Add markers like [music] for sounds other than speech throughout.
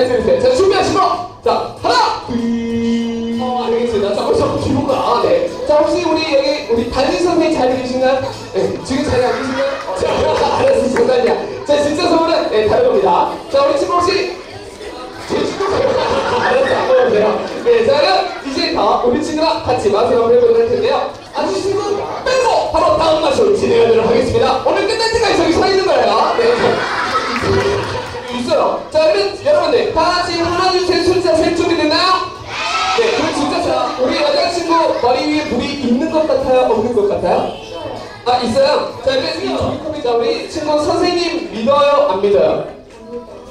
잘 들으세요. 자, 준비하시고. 자, 하나, 둘. 어, 알겠습니다. 자, 벌써 기분가. 네. 자, 혹시 우리 여기, 우리 담임 선생님 잘 계신가요? 네, 지금 자리에 안 계신가요? 어, 자, [laughs] 알았어, 잠깐만요. 자, 진짜 선물은, 네, 다른 겁니다. 자, 우리 친구 혹시 [laughs] 안. 네, 자, 그럼 이제 다 우리 친구랑 같이 한번 해보도록 할 텐데요. 아주 친구 빼고 바로 다음 맛으로 진행하 자, 그러면 여러분들 다 같이 하나, 둘, 셋 숫자 셋 준비됐나요? 네, 그럼 진짜 자, 우리 여자친구 머리 위에 물이 있는 것 같아요? 없는 것 같아요? 아, 있어요? 자, 그러면 이 종이컵이 자, 우리 친구 선생님 믿어요? 안 믿어요?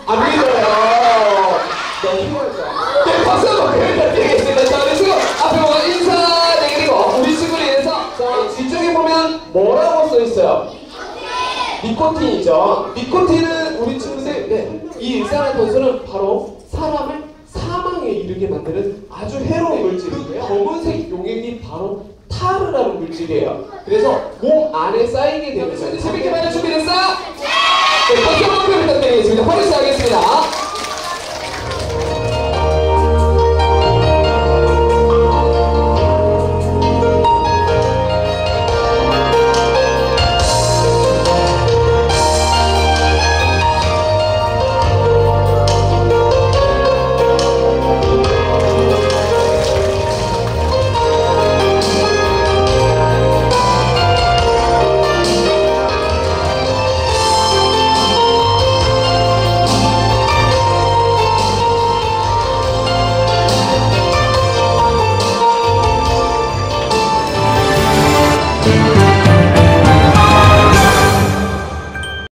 안 믿어요. 너무 힘들죠? 네, 박수 한번 드리겠습니다. 자, 우리 친구 앞에 보면 인사, 네, 그리고 우리 친구를 위해서 자, 뒤쪽에 보면 뭐라고 써 있어요? 니코틴이죠. 니코틴은 우리 친구들 네, 이 일산화탄소는 바로 사람을 사망에 이르게 만드는 아주 해로운 물질인데요. 검은색 용액이 바로 타르라는 물질이에요. 그래서 몸 안에 쌓이게 되면서 재밌게 말해 준비됐어요? 네, 박수 한번 부탁드리겠습니다.